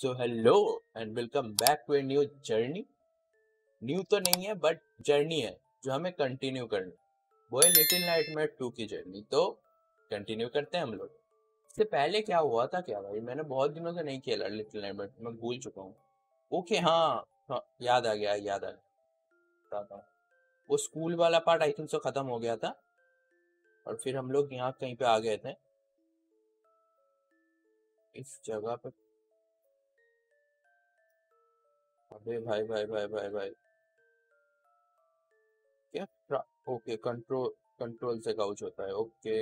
So hello and welcome back to a new journey new तो नहीं है but journey है जो हमें कंटिन्यू करनी वो है लिटिल नाइटमेयर टू की जर्नी तो कंटिन्यू करते हैं हम लोग। इससे पहले क्या हुआ था क्या भाई? मैंने बहुत दिनों से नहीं खेला लिटिल नाइटमेयर मैं भूल चुका हूँ। ओके हाँ, हाँ याद आ गया याद आ गया। वो स्कूल वाला पार्ट आई थिंक सो खत्म हो गया था। और फिर हम लोग यहाँ कहीं पे आ गए थे। इस जगह पे अबे भाई भाई भाई भाई भाई। क्या? ओके कंट्रोल कंट्रोल से काउच होता है ओके।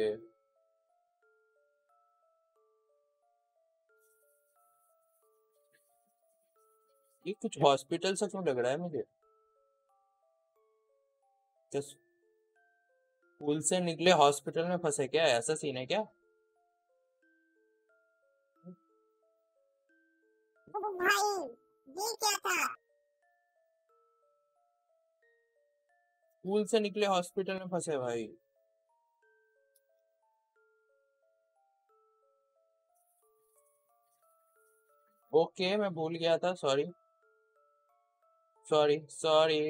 ये कुछ हॉस्पिटल सा क्यों लग रहा है मुझे? स्कूल से निकले हॉस्पिटल में फंसे क्या? ऐसा सीन है क्या? भाई। ये क्या था। स्कूल से निकले हॉस्पिटल में फंसे भाई। ओके okay, मैं भूल गया था सॉरी सॉरी सॉरी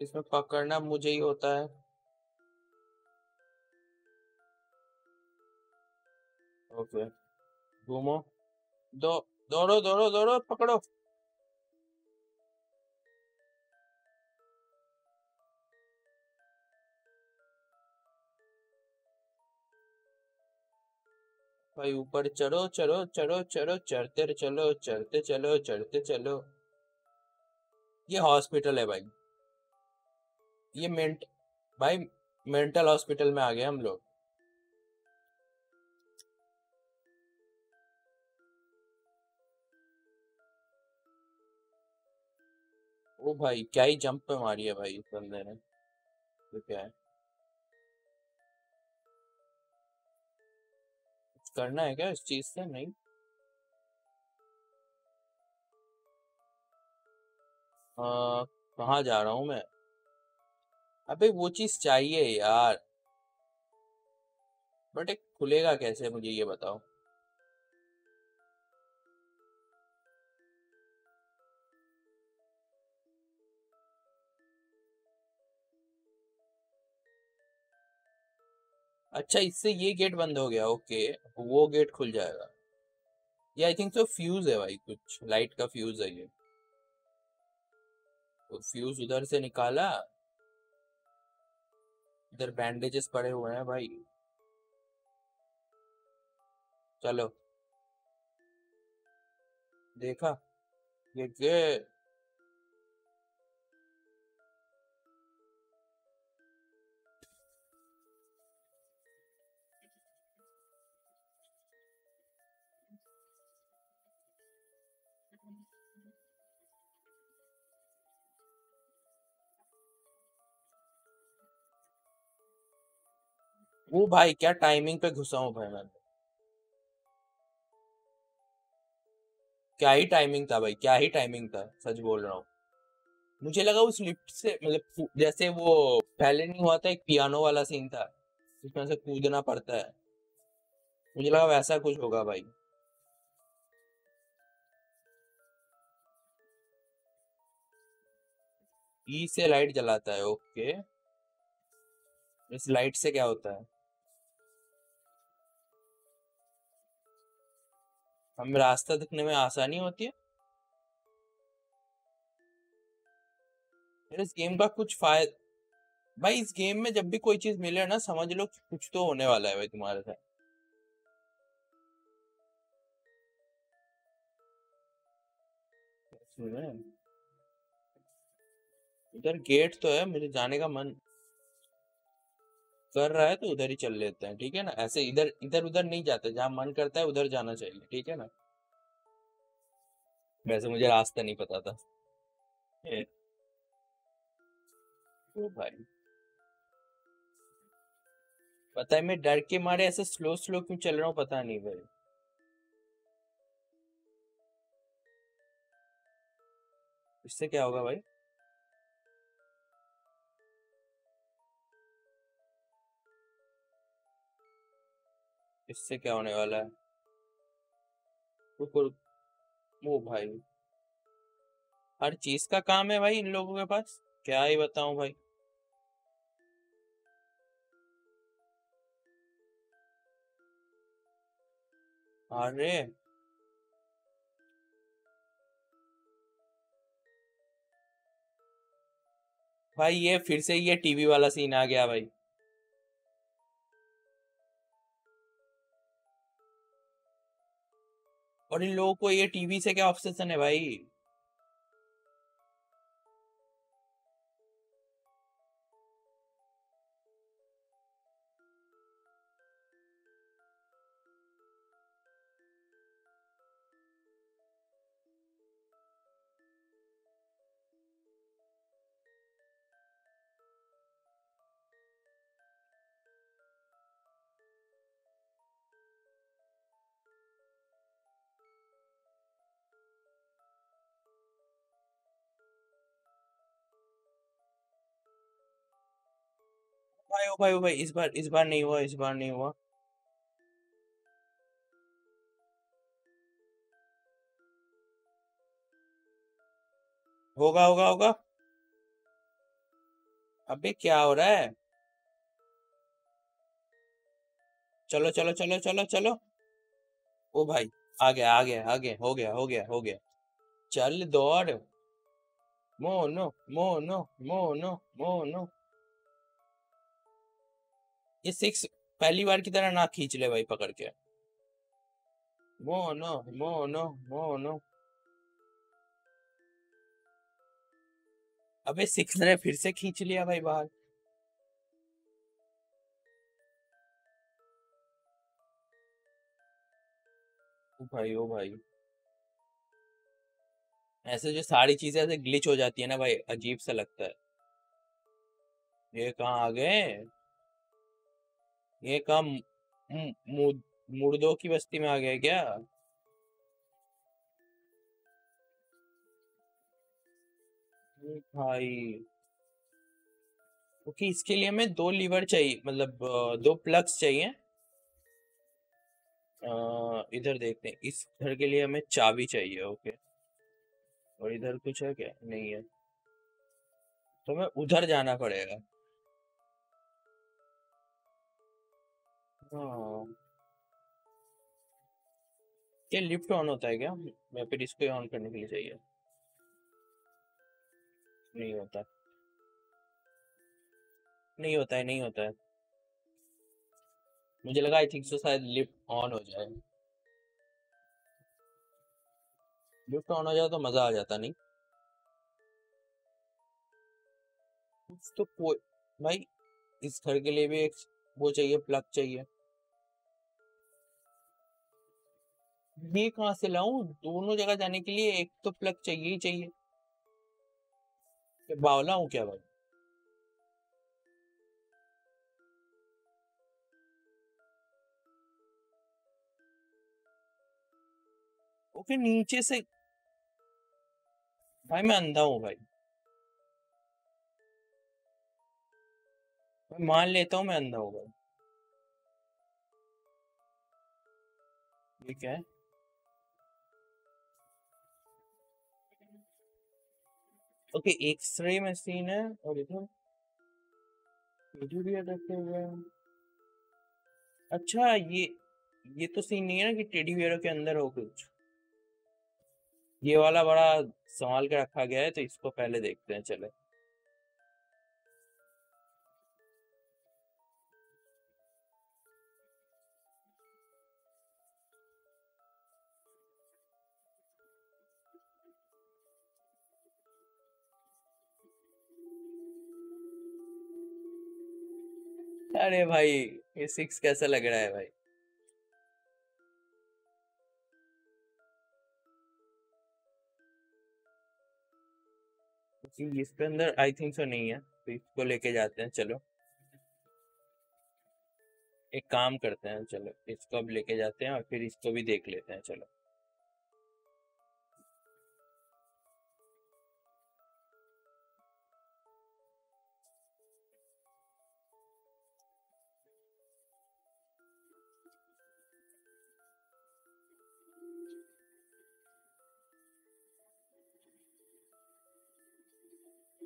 इसमें पकड़ना मुझे ही होता है। Okay okay. घूमो। दो दौड़ो दौड़ो दौड़ो, पकड़ो। भाई ऊपर चढ़ो चढ़ो चढ़ो चढ़ो, चढ़ते चलो चढ़ते चलो चढ़ते चलो। ये हॉस्पिटल है भाई। ये मेंट, भाई मेंटल हॉस्पिटल में आ गए हम लोग। ओ भाई, क्या ही जंप पे मारी है भाई इस बंदे ने। तो क्या है? करना है क्या इस चीज़ से? नहीं। कहाँ जा रहा हूँ मैं? अबे वो चीज़ चाहिए यार। बट एक खुलेगा कैसे मुझे ये बताओ? अच्छा इससे ये गेट बंद हो गया, ओके, वो गेट खुल जाएगा। ये आई थिंक तो फ्यूज है भाई, कुछ लाइट का फ्यूज है ये। तो फ्यूज उधर से निकाला। इधर बैंडेजेस पड़े हुए हैं भाई। चलो। देखा, ये गेट वो भाई, क्या टाइमिंग पे घुसा हूँ भाई मैं? क्या ही टाइमिंग था भाई, क्या ही टाइमिंग था, सच बोल रहा हूँ। मुझे लगा उस लिफ्ट से मतलब जैसे वो पहले नहीं हुआ था, एक पियानो वाला सीन था, जिसमें से कूदना पड़ता है। मुझे लगा वैसा कुछ होगा भाई। ई से लाइट जलाता है ओके इस लाइट से क्या होता है? हमें रास्ता दिखने में आसानी होती है। इस गेम का कुछ फ़ायदा भाई, इस गेम में जब भी कोई चीज़ मिले ना, समझ लो कुछ तो होने वाला है भाई तुम्हारे साथ। इधर गेट तो है, मुझे जाने का मन कर रहा है तो उधर ही चल लेते हैं, ठीक है ना? ऐसे इधर इधर उधर नहीं जाते, जहाँ मन करता है उधर जाना चाहिए, ठीक है ना? वैसे मुझे रास्ता नहीं पता था। ओ भाई। पता है, मैं डर के मारे ऐसे स्लो स्लो क्यों चल रहा हूँ, पता नहीं भाई। इससे क्या होगा भाई? इससे क्या होने वाला है? वो भाई। हर चीज़ का काम है भाई इन लोगों के पास? क्या ही बताऊँ भाई? अरे। भाई ये फिर से ये टीवी वाला सीन आ गया भाई। और इन लोगों को ये टीवी से क्या ऑब्सेशन है भाई? भाई, ओ भाई ओ भाई, इस बार इस बार नहीं हुआ, इस बार नहीं हुआ। होगा होगा होगा। अबे, क्या हो रहा है? चलो चलो चलो चलो चलो। ओ भाई आ गया आ गया आ गया हो गया हो गया हो गया। चल दौड़। Mono Mono Mono Mono. ये सिक्स पहली बार की तरह ना खींच ले भाई पकड़ के। Mono Mono Mono. अबे सिक्स ने फिर से खींच लिया भाई बाहर। भाई, ओ भाई। ऐसे जो सारी चीज़ें ऐसे ग्लिच हो जाती है ना भाई, अजीब सा लगता है। ये कहाँ आ गए? ये कहाँ मु- मु- मुर्दों की बस्ती में आ गया क्या? भाई। ओके इसके लिए हमें दो लीवर चाहिए मतलब दो प्लग्स चाहिए। इधर देखते हैं, इस घर के लिए हमें चाबी चाहिए, ओके। और इधर कुछ है क्या? नहीं है। तो हमें उधर जाना पड़ेगा। ये लिफ्ट ऑन होता है क्या? या फिर इसको ऑन करने के लिए चाहिए। नहीं होता। नहीं होता है, नहीं होता है। मुझे लगा आई थिंक सो शायद लिफ्ट ऑन हो जाए। लिफ्ट ऑन हो जाए तो मज़ा आ जाता, नहीं? कुछ तो कोई भाई, इस घर के लिए भी एक वो चाहिए, प्लग चाहिए। ये कहाँ से लाऊं? दोनों जगह जाने के लिए एक तो प्लग चाहिए ही चाहिए। बावला हूँ क्या भाई? ओके नीचे से भाई मैं अंधा हूँ भाई। मैं मान लेता हूँ मैं अंधा हूँ भाई। ठीक है? ओके एक्सरे मशीन है और इधर टेडी रखे हुए हैं। अच्छा ये ये तो सीन नहीं है ना कि टेडी बियर के अंदर हो कुछ? ये वाला बड़ा संभाल के रखा गया है तो इसको पहले देखते हैं, चले। अरे भाई ये सिक्स कैसा लग रहा है भाई? जी, इसके अंदर आई थिंक सो नहीं है। तो इसको लेके जाते हैं चलो। एक काम करते हैं चलो। इसको अब लेके जाते हैं और फिर इसको भी देख लेते हैं चलो।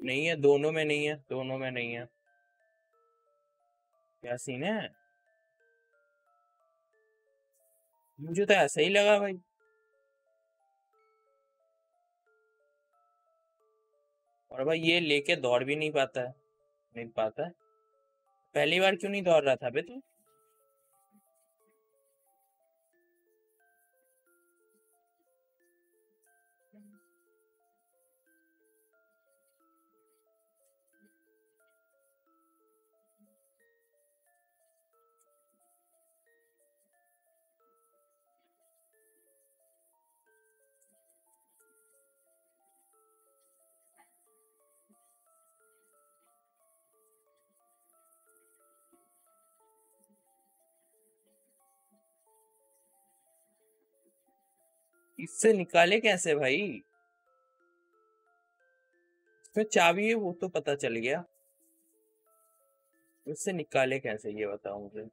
नहीं है, दोनों में नहीं है, दोनों में नहीं है। क्या सीन है? मुझे तो ऐसा ही लगा भाई। और भाई ये लेके दौड़ भी नहीं पाता है, नहीं पाता है। पहली बार क्यों नहीं दौड़ रहा था बे तू? इससे निकाले कैसे भाई? इसमें चाबी है, वो तो पता चल गया। इससे निकाले कैसे, ये बताओ मुझे।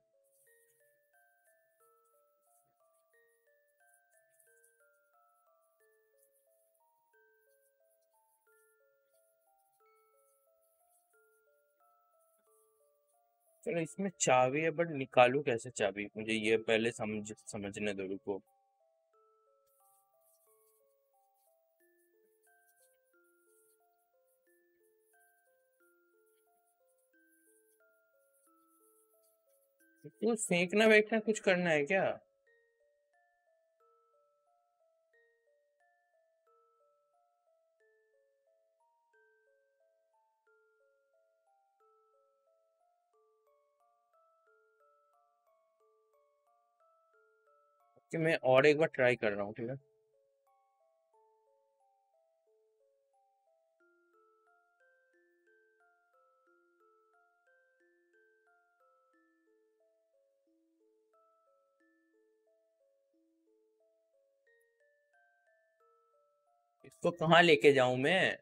चलो, इसमें चाबी है, बट निकालू कैसे चाबी? मुझे ये पहले समझ, समझने दो, रुको। तो फेंकना वेंकना कुछ करना है क्या? कि मैं और एक बार ट्राई कर रहा हूँ, ठीक है? इसको कहाँ लेके जाऊँ मैं?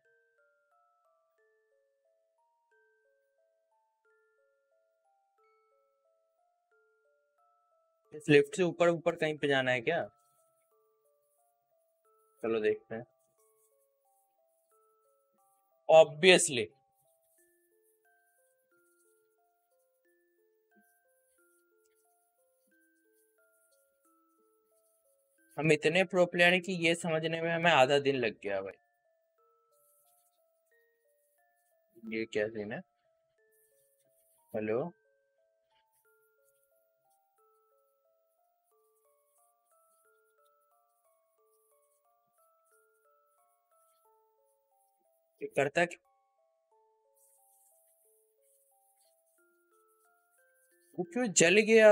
इस लिफ्ट से ऊपर ऊपर कहीं पे जाना है क्या? चलो देखते हैं। ऑब्वियसली हम इतने प्रो प्लेयर हैं कि ये समझने में हमें आधा दिन लग गया भाई। ये क्या सीन है? हेलो? करता क्या? वो क्यों जल गया?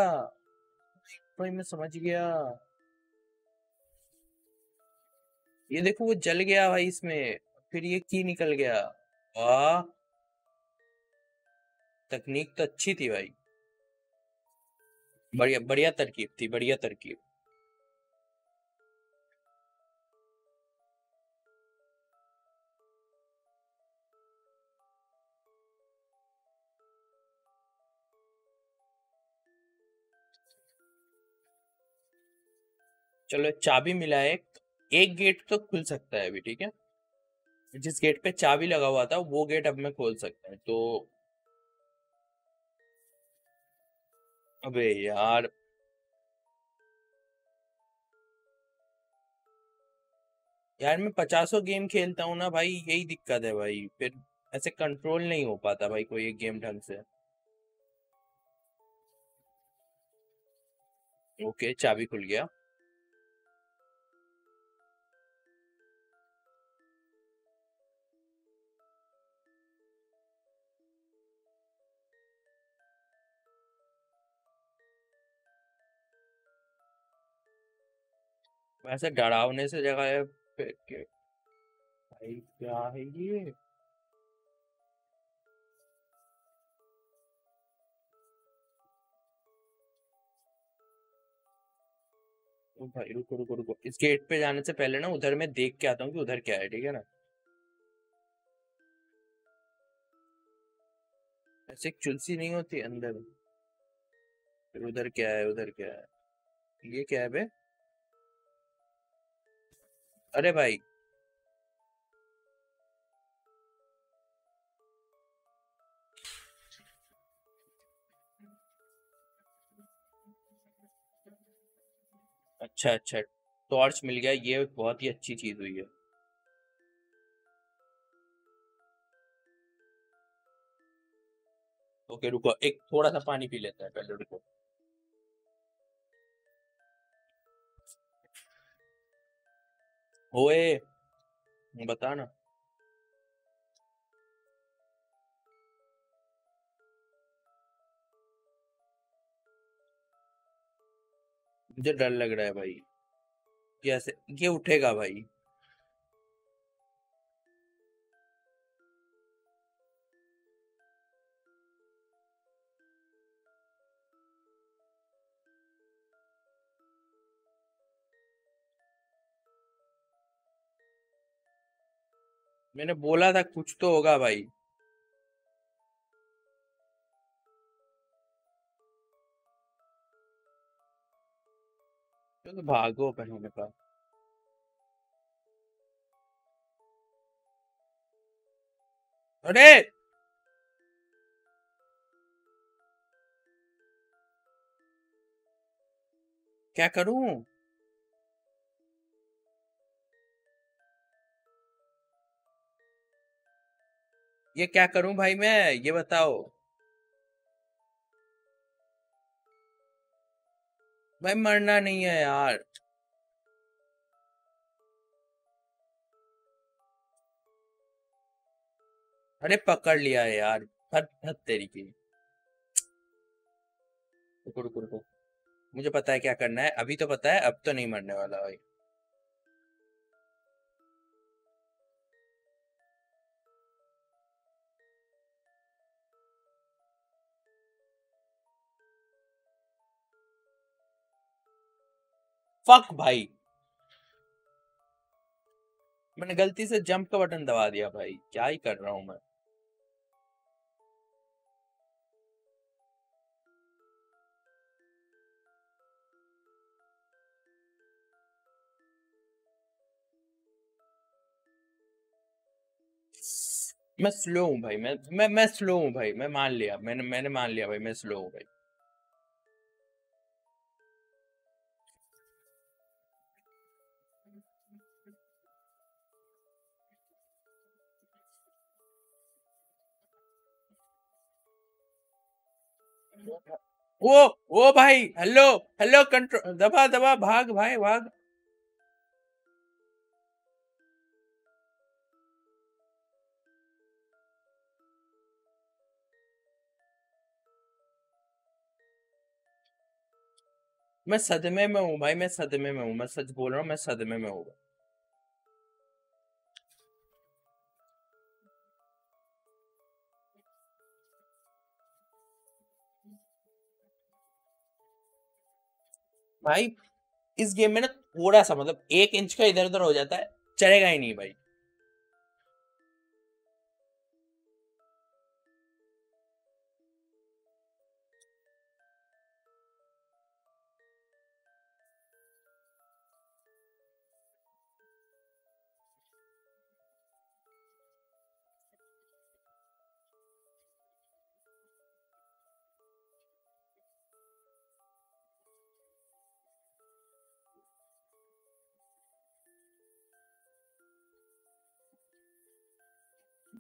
भाई मैं समझ गया। ये देखो वो जल गया भाई इसमें, फिर ये की निकल गया? वाह। तकनीक तो अच्छी थी भाई। बढ़िया बढ़िया तरकीब थी, बढ़िया तरकीब। चलो, चाबी मिला एक। एक गेट तो खुल सकता है अभी, ठीक है? जिस गेट पे चाबी लगा हुआ था, वो गेट अब मैं खोल सकता है तो अबे यार। यार, मैं पचासों गेम खेलता हूँ ना भाई, यही दिक्कत है भाई, फिर ऐसे कंट्रोल नहीं हो पाता भाई कोई एक गेम ढंग से। ओके, चाबी खुल गया। वैसे डरावने से जगह है भाई, क्या है ये? ओ भाई, रुको रुको रुको। इस गेट पे जाने से पहले ना उधर मैं देख के आता हूँ कि उधर क्या है, ठीक है ना? ऐसे चुलसी नहीं होती अंदर? फिर उधर क्या है, उधर क्या है? ये क्या है बे? अरे भाई। अच्छा अच्छा। टॉर्च मिल गया, ये बहुत ही अच्छी चीज़ हुई है। ओके, रुको, एक थोड़ा सा पानी पी लेता है, पहले रुको। ओए बता ना। मुझे डर लग रहा है भाई। कैसे? ये उठेगा भाई। मैंने बोला था कुछ तो होगा भाई। चलो भागो पहले का अरे! क्या करूँ? ये क्या करूँ भाई मैं? ये बताओ। भाई मरना नहीं है यार। अरे पकड़ लिया है यार, हद हद तेरी की। रुको रुको रुको। मुझे पता है क्या करना है, अभी तो पता है, अब तो नहीं मरने वाला भाई। फक भाई। मैंने गलती से जंप का बटन दबा दिया, भाई। क्या ही कर रहा हूँ मैं? मैं स्लो हूँ, भाई। मैं मैं मैं स्लो हूँ, भाई। मैं मान लिया। मैंने मैंने मान लिया, भाई। मैं स्लो हूँ, भाई। ओ ओ भाई हेलो हेलो कंट्रोल दबा दबा, भाग भाई, भाग। मैं सदमे में हूँ भाई, मैं सदमे में हूँ, मैं सच बोल रहा हूँ, मैं सदमे में हूँ। भाई, इस गेम में ना थोड़ा सा मतलब एक इंच का इधर उधर हो जाता है चलेगा ही नहीं भाई।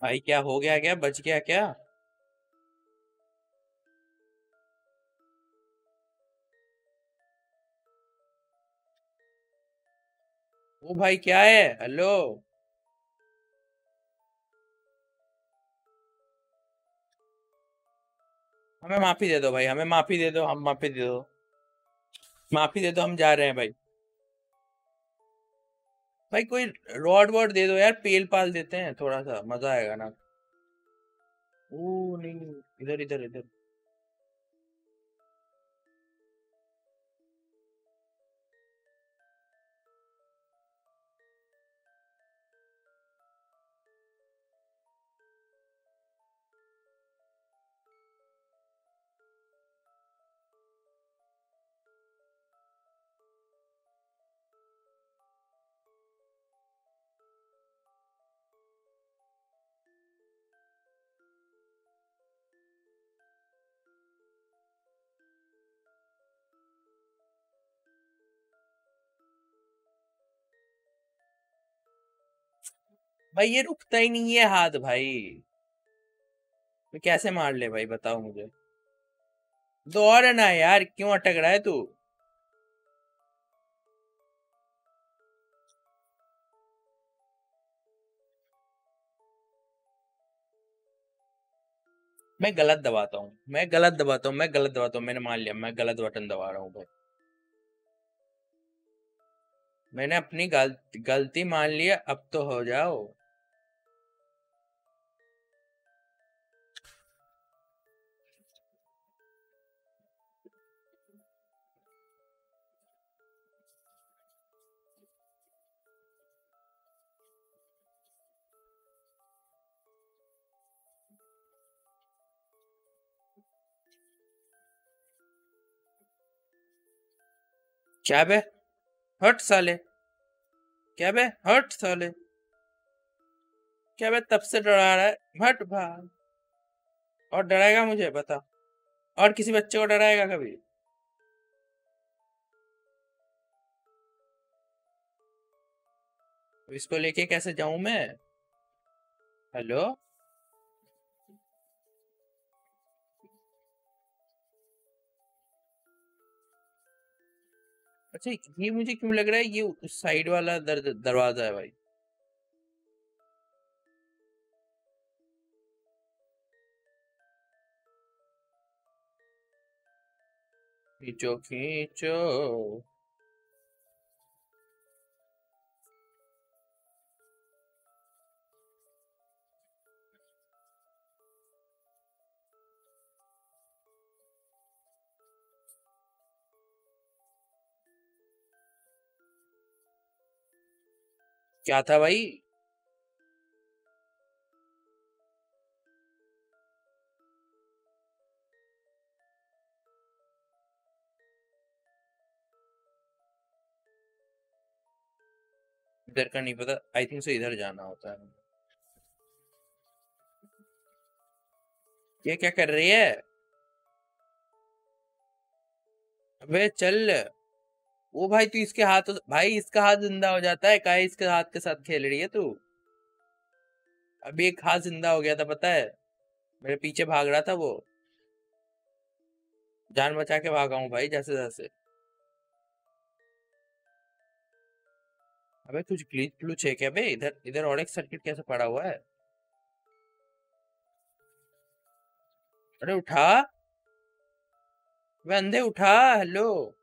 भाई क्या हो गया क्या? बच गया क्या? ओ भाई क्या है? हेलो। हमें माफ़ी दे दो भाई, हमें माफ़ी दे दो, हम माफ़ी दे दो। माफ़ी दे दो, हम जा रहे हैं भाई। भाई कोई रॉड वॉड दे दो यार, पेल पाल देते हैं, थोड़ा सा, मज़ा आएगा ना। ओ नहीं, इधर इधर इधर। भाई ये रुकता ही नहीं है हाथ भाई। तो कैसे मार ले भाई, बताओ मुझे। दो और है ना यार, क्यों अटक रहा है तू? मैं गलत दबाता हूँ, मैं गलत दबाता हूँ, मैं गलत दबाता हूँ, मैंने मान लिया, मैं गलत बटन दबा रहा हूँ भाई। मैंने अपनी गलती मान लिया अब तो हो जाओ। क्या बे? हट साले। क्या बे? हट साले। क्या बे? तब से डरा रहा है। हट भाग। और डराएगा मुझे, बता। और किसी बच्चे को डराएगा कभी? इसको लेके कैसे जाऊँ मैं? हेलो अच्छा ये मुझे क्यों लग रहा है ये उस साइड वाला दर, दरवाज़ा है भाई? खींचो खींचो। क्या था भाई? इधर का नहीं पता आई थिंक से इधर जाना होता है। ये क्या कर रही है? अबे चल। वो भाई तू इसके हाथ, भाई इसका हाथ ज़िंदा हो जाता है काय इसके हाथ के साथ खेल रही है तू? अभी एक हाथ ज़िंदा हो गया था, पता है? मेरे पीछे भाग रहा था वो। जान बचा के भागा हूँ भाई, जैसे जैसे। अबे कुछ ग्लिच ग्लूच है क्या बे? इधर इधर और एक सर्किट कैसे पड़ा हुआ है? अरे उठा। वे अंधे उठा, हेलो।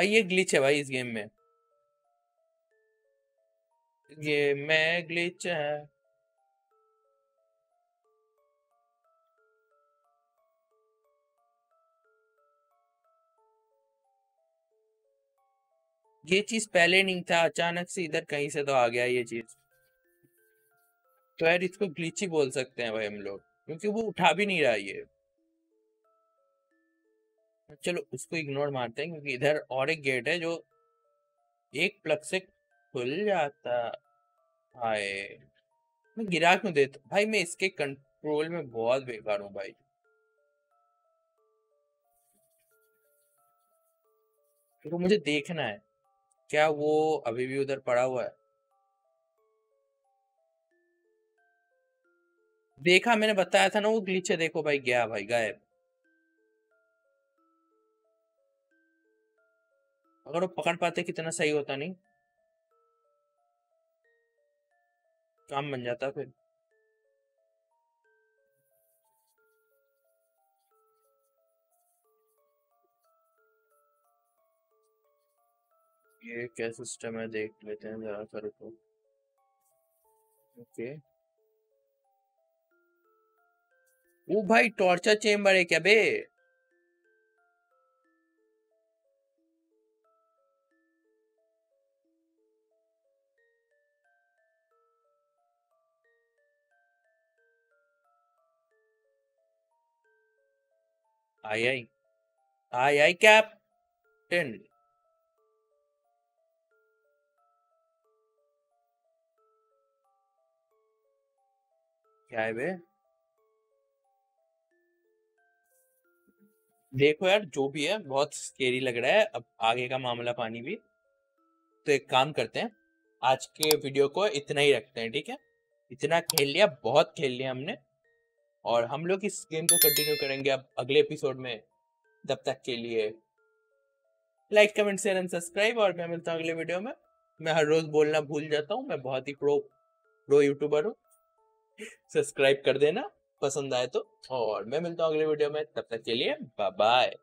भाई, ये ग्लिच है भाई इस गेम में। गेम में ग्लिच है। ये चीज़ पहले नहीं था, अचानक से इधर कहीं से तो आ गया ये चीज़। तो यार इसको ग्लिच ही बोल सकते हैं भाई हम लोग, क्योंकि वो उठा भी नहीं रहा ये। चलो उसको इग्नोर मारते हैं, क्योंकि इधर और एक गेट है जो एक प्लग से खुल जाता है। मैं गिरा क्यों देता भाई, मैं इसके कंट्रोल में बहुत बेकार हूँ भाई। तो मुझे देखना है, क्या वो अभी भी उधर पड़ा हुआ है? देखा, मैंने बताया था ना, वो ग्लिच है, देखो भाई, गया भाई, गायब। अगर वो पकड़ पाते कितना सही होता नहीं, काम बन जाता फिर। ये क्या सिस्टम है? देख लेते हैं जरा सर को ओके। वो भाई टॉर्चर चेम्बर है क्या बे? आई आई आई आई कैप्टन। क्या है बे? देखो यार, जो भी है, बहुत स्केरी लग रहा है। अब आगे का मामला पानी भी। तो एक काम करते हैं, आज के वीडियो को इतना ही रखते हैं, ठीक है? इतना खेल लिया, बहुत खेल लिया हमने। और हम लोग इस गेम को कंटिन्यू करेंगे अब अगले एपिसोड में। तब तक के लिए like comment share and subscribe और मैं मिलता हूँ अगले वीडियो में। मैं हर रोज बोलना भूल जाता हूँ, मैं बहुत ही प्रो प्रो यूट्यूबर हूँ। सब्सक्राइब कर देना, पसंद आए तो। और मैं मिलता हूँ अगले वीडियो में। तब तक के लिए बाय बाय